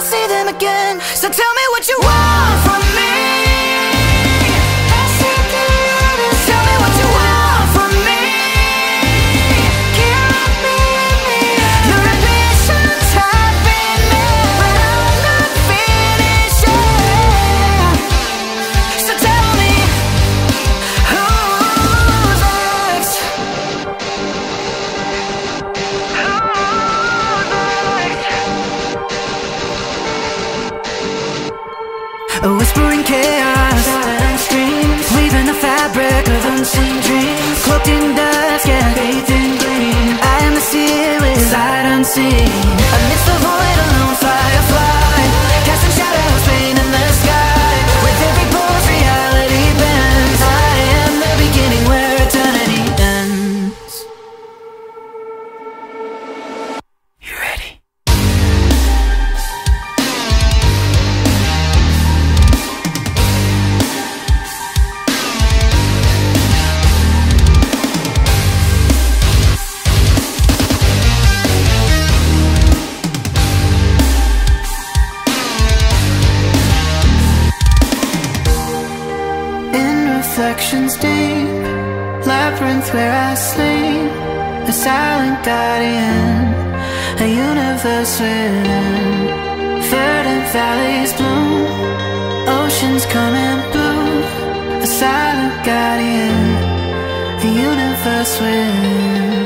see them again. So tell me what you want. A whispering chaos, silent screams. Weaving the fabric of unseen dreams. Cloaked in dusk, yeah, bathed in green. I am the seer sight unseen. Amidst the reflections deep Labyrinth where I sleep A silent guardian A universe within. Verdant valleys bloom Oceans come and blue A silent guardian A universe within